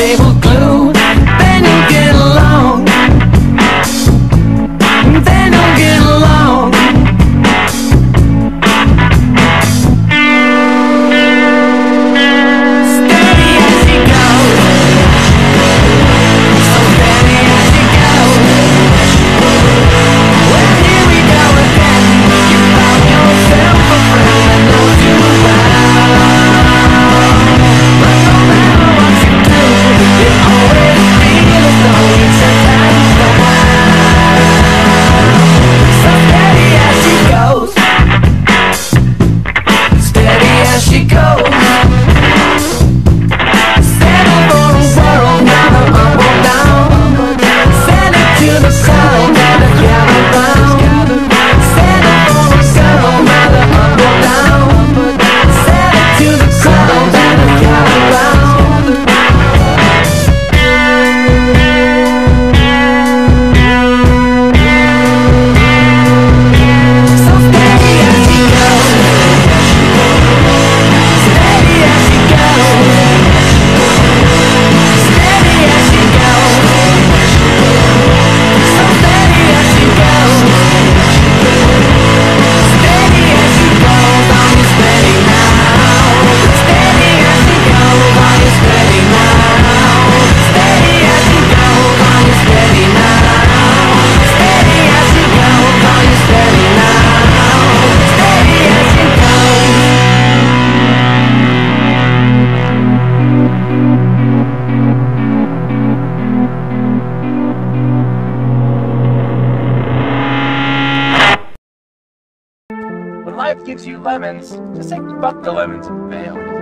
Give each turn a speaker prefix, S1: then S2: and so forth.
S1: Facebook. gives you lemons, just like fuck the lemons and bam.